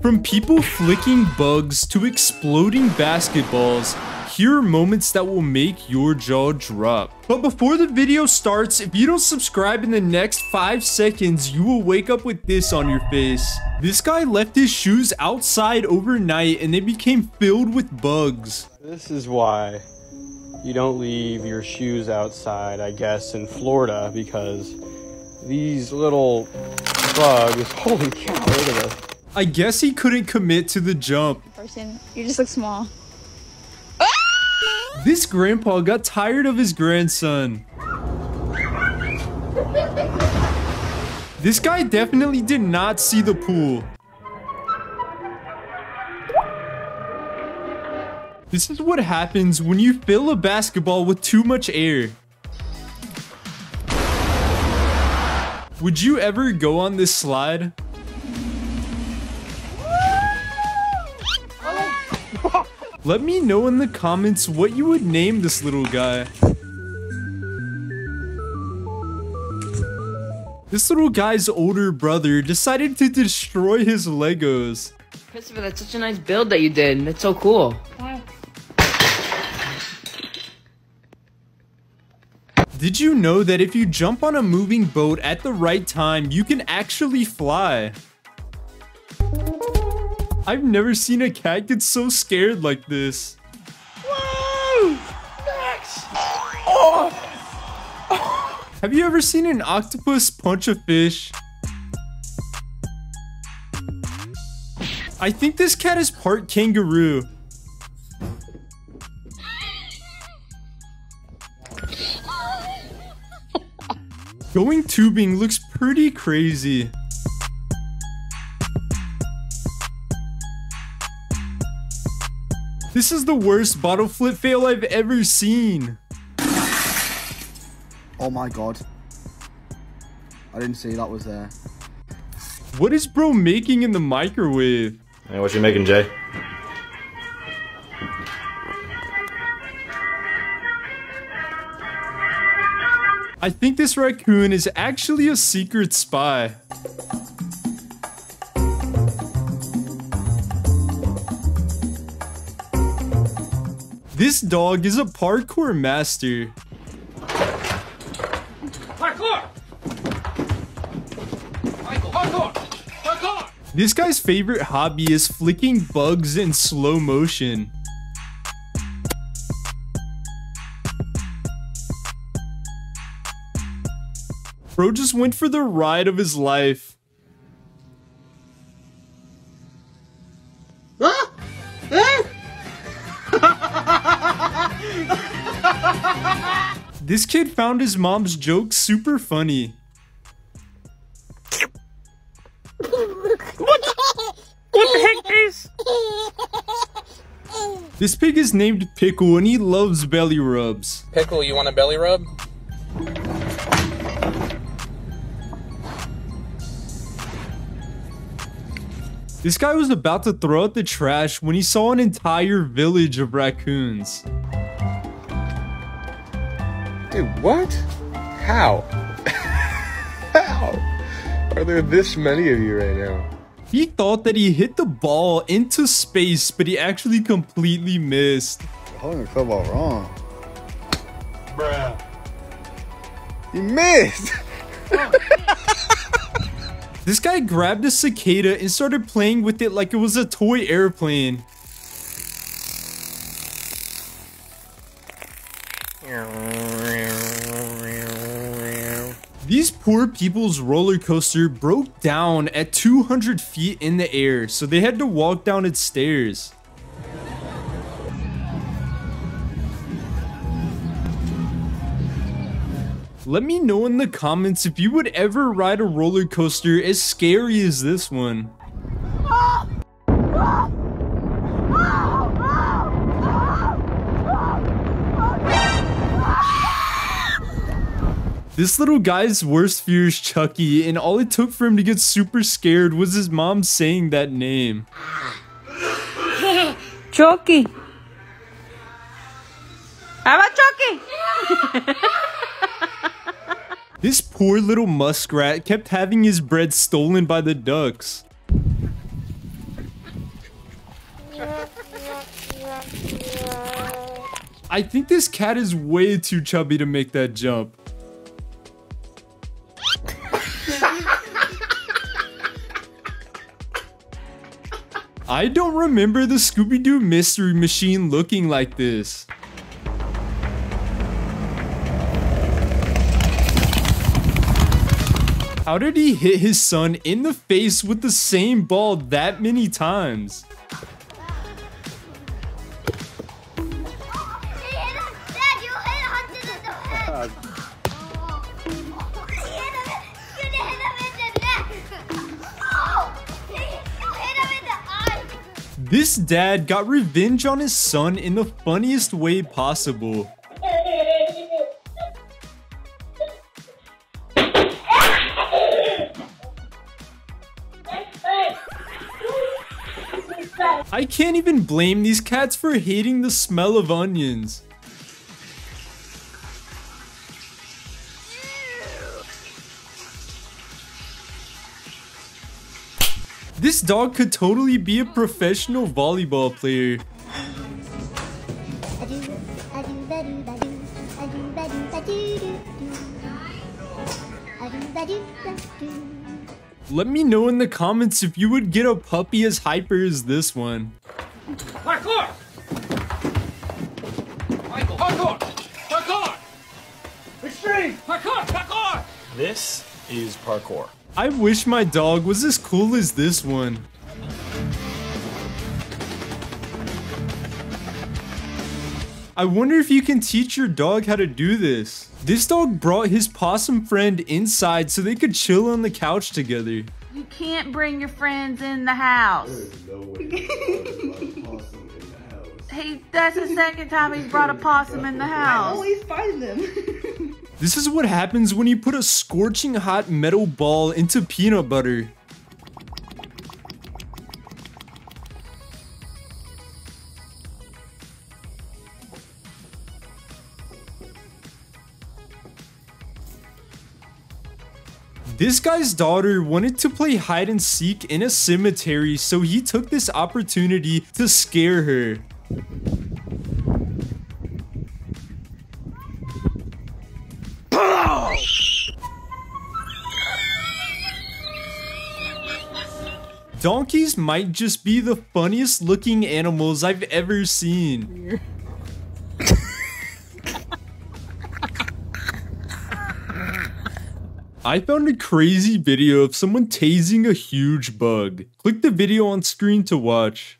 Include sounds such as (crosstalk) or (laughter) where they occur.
From people flicking bugs to exploding basketballs, here are moments that will make your jaw drop. But before the video starts, if you don't subscribe in the next 5 seconds, you will wake up with this on your face. This guy left his shoes outside overnight and they became filled with bugs. This is why you don't leave your shoes outside, I guess, in Florida, because these little bugs, (laughs) holy cow, look at this. I guess he couldn't commit to the jump. Person, you just look small. Ah! This grandpa got tired of his grandson. This guy definitely did not see the pool. This is what happens when you fill a basketball with too much air. Would you ever go on this slide? Let me know in the comments what you would name this little guy. This little guy's older brother decided to destroy his Legos. Christopher, that's such a nice build that you did. That's so cool. Did you know that if you jump on a moving boat at the right time, you can actually fly? I've never seen a cat get so scared like this. Woo! Max! Oh! Have you ever seen an octopus punch a fish? I think this cat is part kangaroo. (laughs) Going tubing looks pretty crazy. This is the worst bottle flip fail I've ever seen. Oh my god. I didn't see that was there. What is bro making in the microwave? Hey, what you making, Jay? I think this raccoon is actually a secret spy. This dog is a parkour master. Parkour! Michael, parkour! Parkour! This guy's favorite hobby is flicking bugs in slow motion. Bro just went for the ride of his life. This kid found his mom's joke super funny. What? What the heck is? This pig is named Pickle and he loves belly rubs. Pickle, you want a belly rub? This guy was about to throw out the trash when he saw an entire village of raccoons. Dude, what? How? (laughs) How? Are there this many of you right now? He thought that he hit the ball into space, but he actually completely missed. Holding the football wrong. Bruh. You missed! (laughs) This guy grabbed a cicada and started playing with it like it was a toy airplane. These poor people's roller coaster broke down at 200 feet in the air, so they had to walk down its stairs. Let me know in the comments if you would ever ride a roller coaster as scary as this one. This little guy's worst fear is Chucky, and all it took for him to get super scared was his mom saying that name. Chucky. How about Chucky? (laughs) This poor little muskrat kept having his bread stolen by the ducks. I think this cat is way too chubby to make that jump. I don't remember the Scooby-Doo Mystery Machine looking like this. How did he hit his son in the face with the same ball that many times? This dad got revenge on his son in the funniest way possible. I can't even blame these cats for hating the smell of onions. This dog could totally be a professional volleyball player. Let me know in the comments if you would get a puppy as hyper as this one. Parkour! Michael, parkour! Parkour! Extreme! Parkour! Parkour! This is parkour. I wish my dog was as cool as this one. I wonder if you can teach your dog how to do this. This dog brought his possum friend inside so they could chill on the couch together. You can't bring your friends in the house. He, that's the second time he's brought a possum in the house. I always find them. (laughs) This is what happens when you put a scorching hot metal ball into peanut butter. This guy's daughter wanted to play hide and seek in a cemetery, so he took this opportunity to scare her. Donkeys might just be the funniest looking animals I've ever seen. I found a crazy video of someone tasing a huge bug. Click the video on screen to watch.